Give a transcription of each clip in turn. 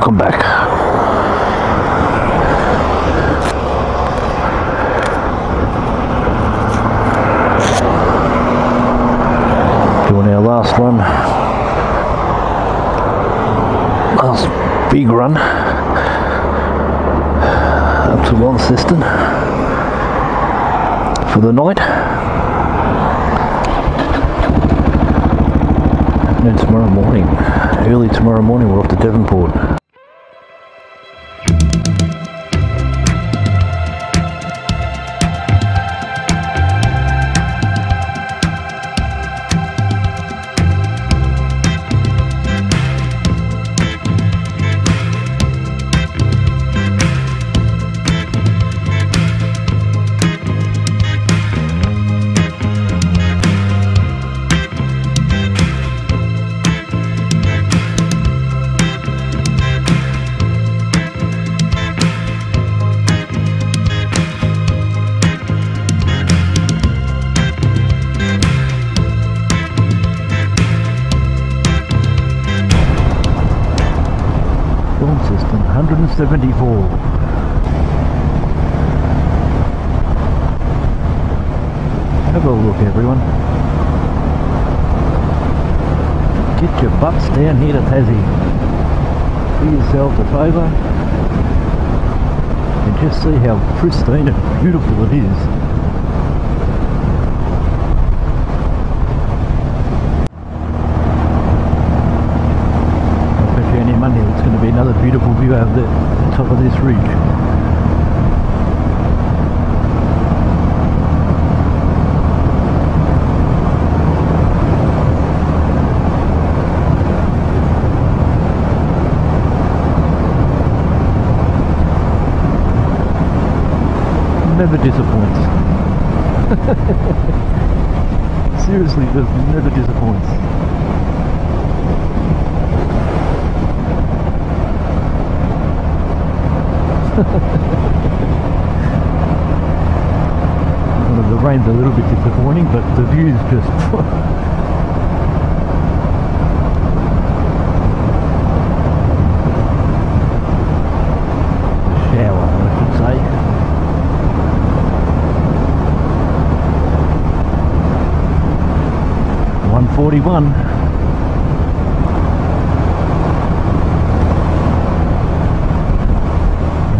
welcome back. Doing our last run, last big run up to Launceston for the night. And then tomorrow morning, early tomorrow morning, we're off to Devonport. 174. Have a look everyone. Get your butts down here to Tassie. Do yourselves a favour and just see how pristine and beautiful it is. I bet you any money it's going to be another beautiful view over the top of this ridge. Never disappoints. Seriously, just never disappoints. The rain's a little bit disappointing, but the view's just shower, I should say. One forty-one.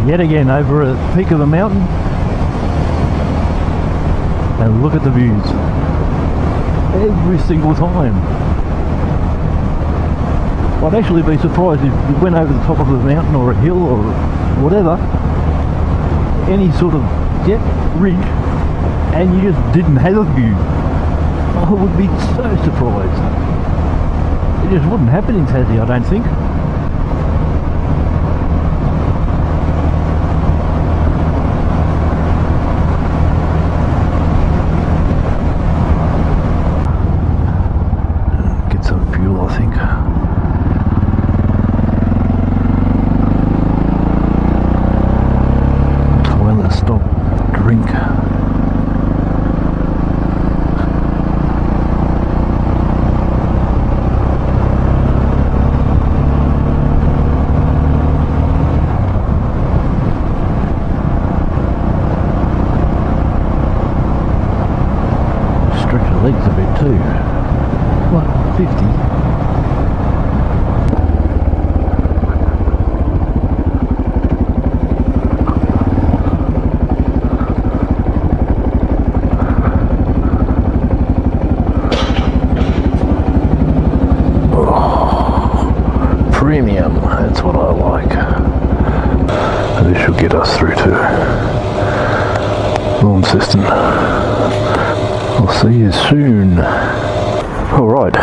Yet again over a peak of a mountain. And look at the views. Every single time. I'd actually be surprised if you went over the top of a mountain or a hill or whatever, any sort of jet ridge, and you just didn't have a view. I would be so surprised. It just wouldn't happen in Tassie, I don't think. Get some fuel, I think. Toilet stop, drink. Stretch the legs a bit too. What, 50? Oh, Premium, that's what I like. And this should get us through to Launceston. I'll see you soon. Alright.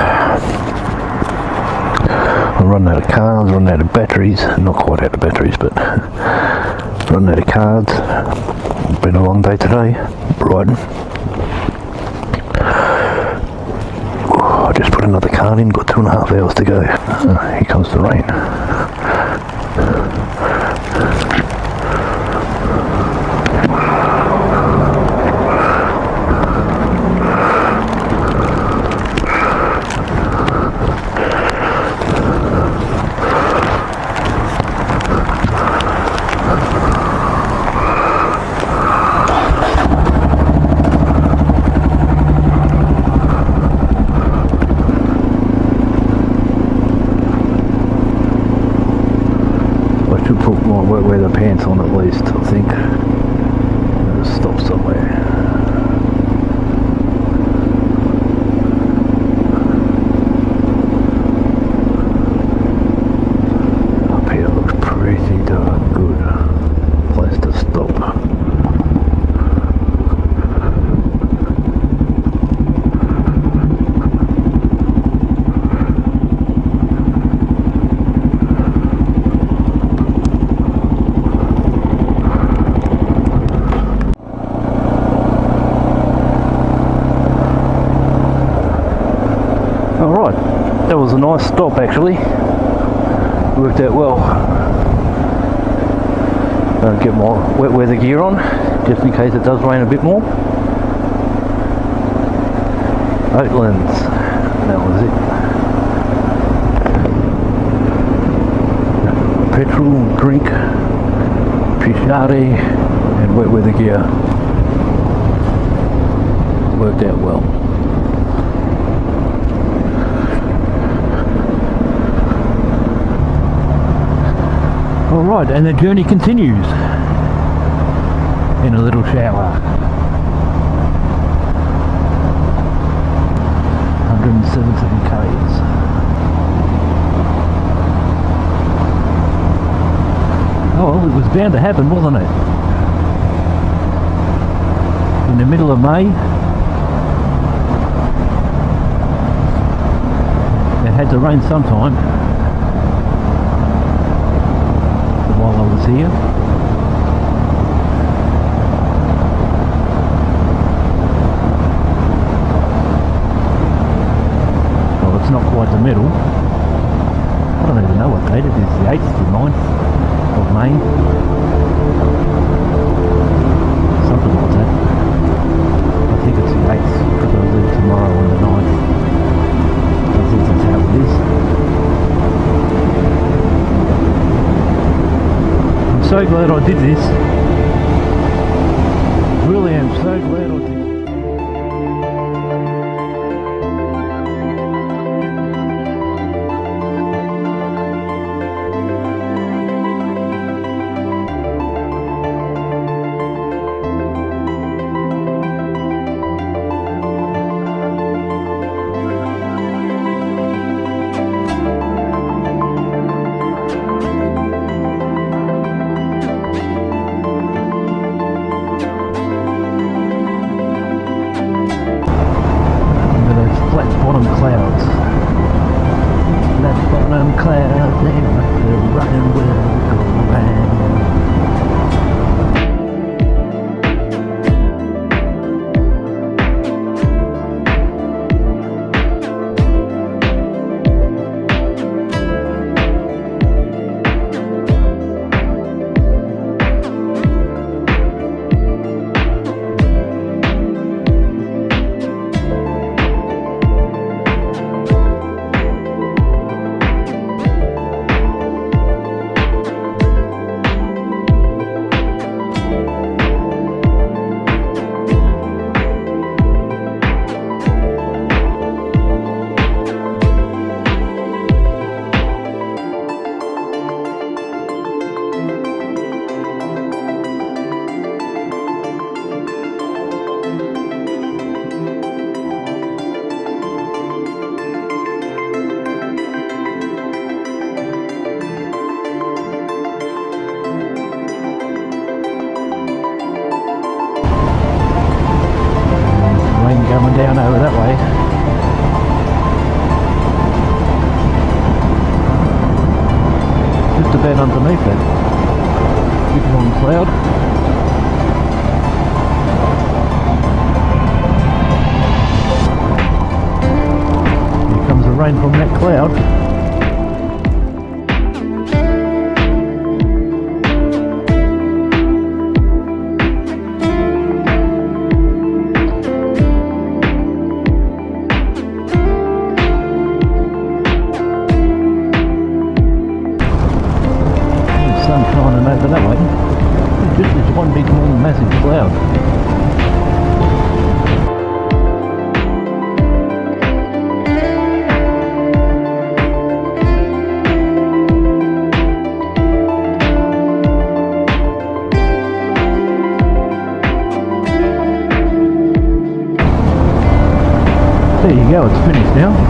I'm running out of cards, running out of batteries. Not quite out of batteries, but running out of cards. Been a long day today, riding. I just put another card in, got two and a half hours to go. Oh, here comes the rain. wear, wear the pants on at least, I think. Let's stop somewhere. Up here looks pretty darn good. Place to stop. Alright, that was a nice stop actually. Worked out well. Get my wet weather gear on, just in case it does rain a bit more. Oatlands, that was it. Petrol, drink, Pishari, and wet weather gear. Worked out well. Alright, and the journey continues in a little shower. 177 k's. Oh, well, it was bound to happen, wasn't it? In the middle of May, it had to rain sometime. I here. Well, it's not quite the middle. I don't even know what date it is, the 8th or 9th of May. So glad I did this. Really am so glad I did. Rain from that cloud. Now. For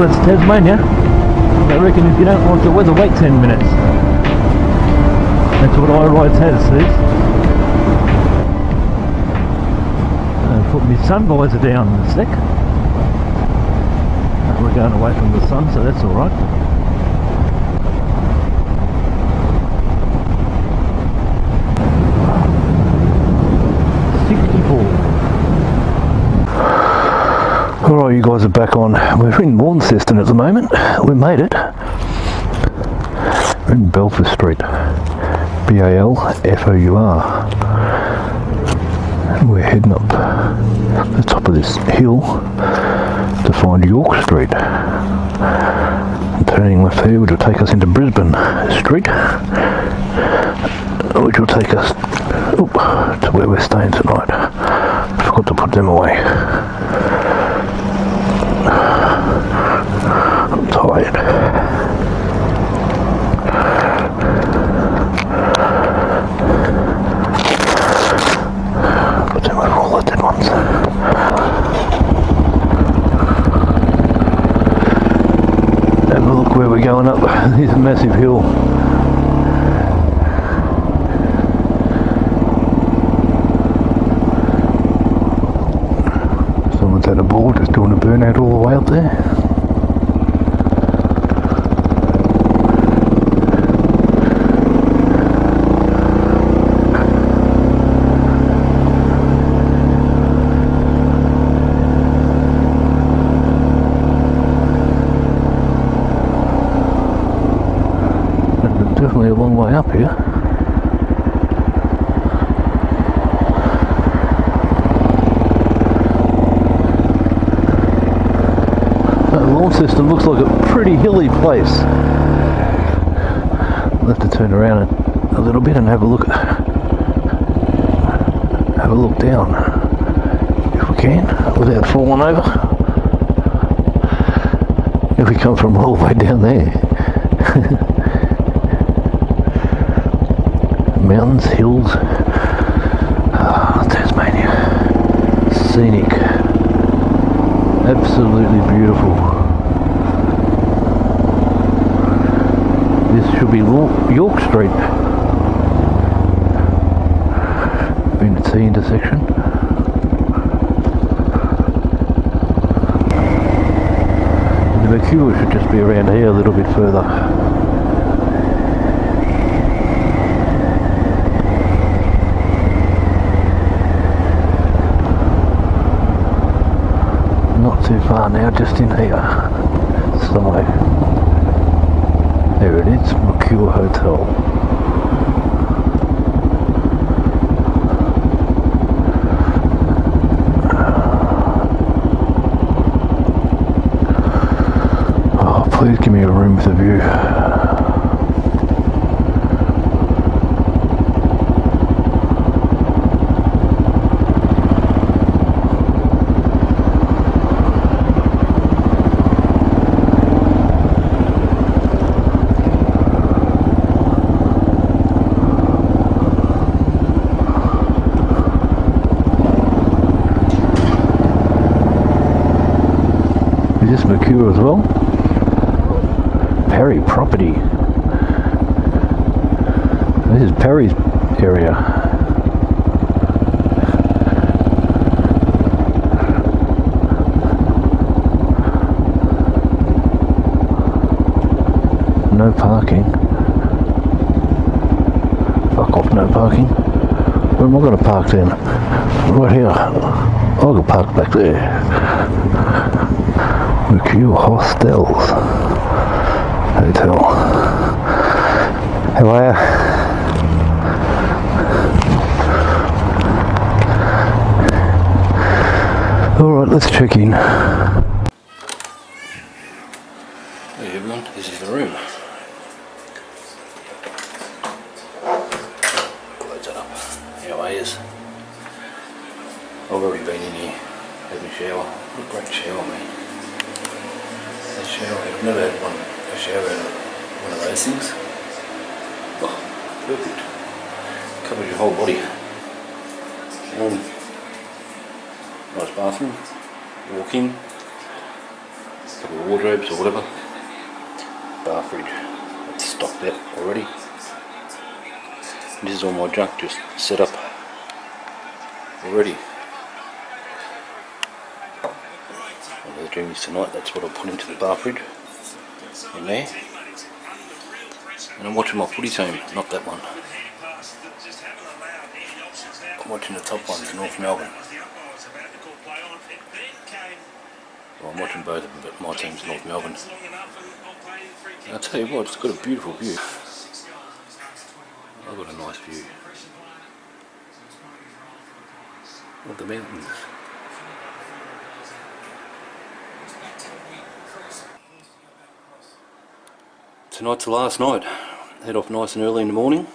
that's Tasmania. I reckon if you don't like the weather, wait 10 minutes. That's what iRidetas, see? Uh, put my sun visor down a sec. Uh, We're going away from the sun, so that's alright. Alright, you guys are back on. We're in Launceston at the moment. We made it. We're in Balfour Street. B A L F O U R. We're heading up the top of this hill to find York Street. Turning left here, which will take us into Brisbane Street, which will take us to where we're staying tonight. Forgot to put them away. I'm tired. Put all the dead ones. Have look where we're going up this massive hill. Someone's had a ball just doing a burnout all the way up there. There's definitely a long way up here. Launceston looks like a pretty hilly place. We'll have to turn around a little bit and have a look have a look down if we can without falling over. If we come from all the way down there. Mountains, hills, ah, Tasmania, scenic, absolutely beautiful. This should be York Street. Been to T intersection. The Mercure should just be around here a little bit further. Not too far now, just in here. So, there it is, Mercure Hotel. Oh, please give me a room with a view. This Mercure as well? Perry property. This is Perry's area. no parking. Fuck off, no parking. Where am I going to park then? Right here. I'll go park back there. Mercure Hostels Hotel. How are? Alright, let's check in. Hey everyone, this is the room. Loads it up. How are yous? I've already been in here, had my shower. What a great shower, man. That shower, I've never had one, a shower in one of those things. Oh, perfect. Covers your whole body. Um, nice bathroom. Walk in, couple of wardrobes or whatever. Bar fridge. It's stocked out already. This is all my junk just set up already. Of the dreams tonight, that's what I put into the bar fridge. In there. And I'm watching my footy team, not that one. Watching the top ones, North Melbourne. Well, I'm watching both of them, but my team's North Melbourne. And I'll tell you what, it's got a beautiful view. I've got a nice view of the mountains. Tonight's the last night. Head off nice and early in the morning.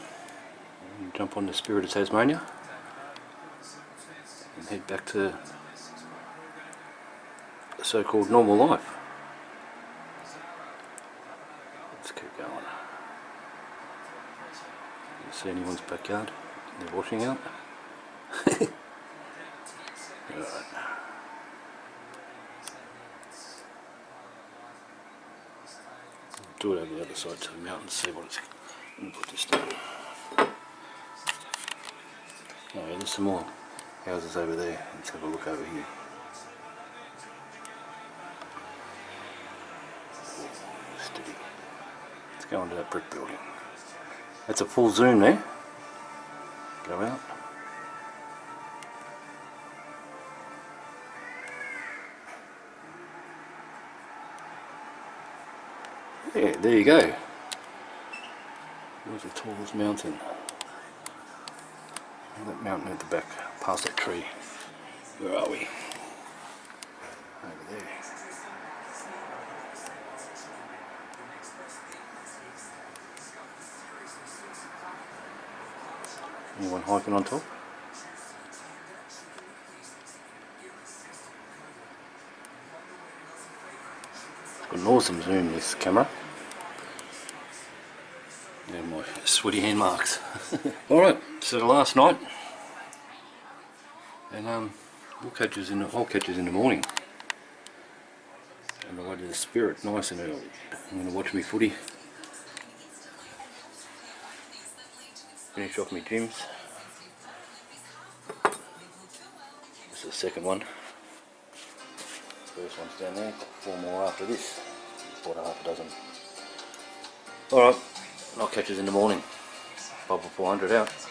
Jump on the Spirit of Tasmania. Head back to so-called normal life. Let's keep going. You see anyone's backyard? They're washing out. Alright. Do it over the other side to the mountain, see what it's. Put this down. Oh yeah, there's some more houses over there. Let's have a look over here. Steady. Let's go into that brick building. That's a full zoom there. Go out. Yeah, there you go. There's the tallest mountain. That mountain at the back, past that tree. Where are we? Over there. Anyone hiking on top? It's got an awesome zoom this camera. Yeah, my sweaty hand marks. Alright, so the last night. And um we'll catch us in the I'll catch us in the morning. And way to the spirit nice and early. I'm gonna watch me footy. Finish off my gyms. This is the second one. First one's down there, four more after this. Bought a half a dozen. Alright, I'll catch us in the morning. Bobber 400 out.